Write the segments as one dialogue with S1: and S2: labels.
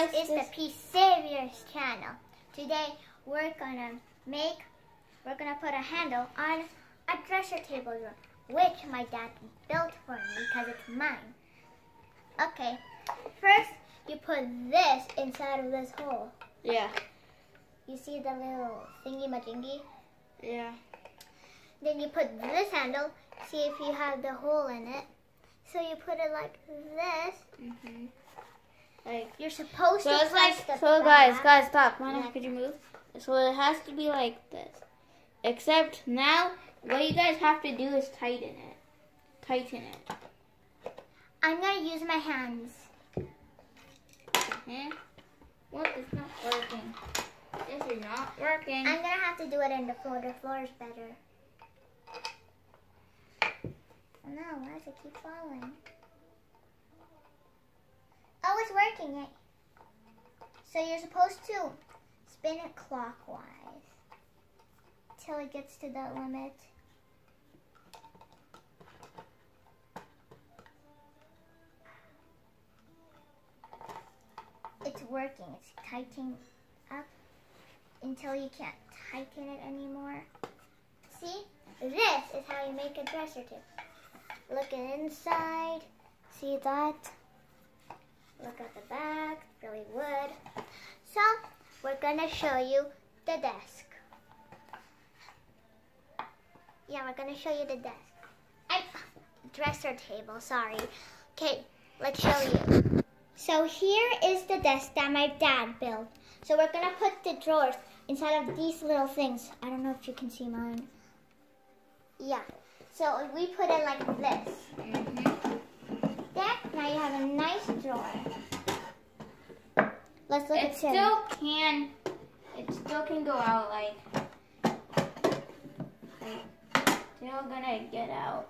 S1: guys.
S2: This is the Peace Saviors channel. Today we're gonna make, we're gonna put a handle on a dresser table drawer, which my dad built for me because it's mine. Okay, first you put this inside of this hole.
S1: Yeah.
S2: You see the little thingy majingy?
S1: Yeah.
S2: Then you put this handle, see if you have the hole in it. So you put it like this.
S1: Mhm. Like
S2: You're supposed
S1: so
S2: to
S1: it's like
S2: the
S1: so guys
S2: back.
S1: guys stop. Mona,
S2: Yeah.
S1: could you move? So it has to be like this. Except now what you guys have to do is tighten it. Tighten it.
S2: I'm gonna use my hands.
S1: Eh? What is not working? This is not working.
S2: I'm gonna have to do it in the floor. The floor is better. Oh no, why does it keep falling? Working. It. So you're supposed to spin it clockwise till it gets to that limit. It's working. It's tightening up until you can't tighten it anymore. See? This is how you make a dresser table. Look inside. See that? Look at the back. Really wood. So, we're to show you the desk. Yeah, we're to show you the desk. I, dresser table, sorry. Okay, let's show you. So here is the desk that my dad built. So we're gonna put the drawers inside of these little things. I don't know if you can see mine. Yeah. So we put it like this.
S1: Mhm.
S2: There, now you have a nice drawer. Let's look at
S1: It
S2: at Tim.
S1: still can it still can go out like like still gonna get out.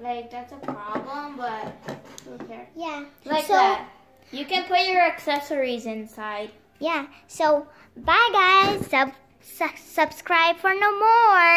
S1: Like that's a problem, but who cares?
S2: Yeah.
S1: Like
S2: so,
S1: that. You can put your accessories inside.
S2: Yeah. So bye guys. Sub- su- subscribe for no more.